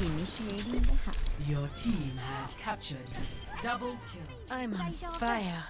Initiating the hack. Your team has captured double kill. I'm on fire.